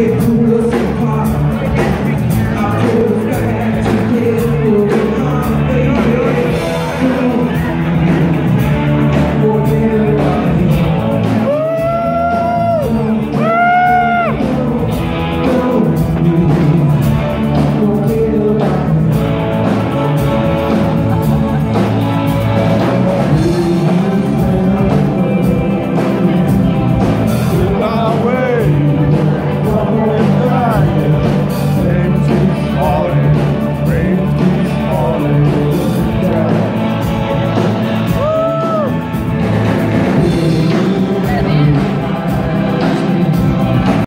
Aleluia.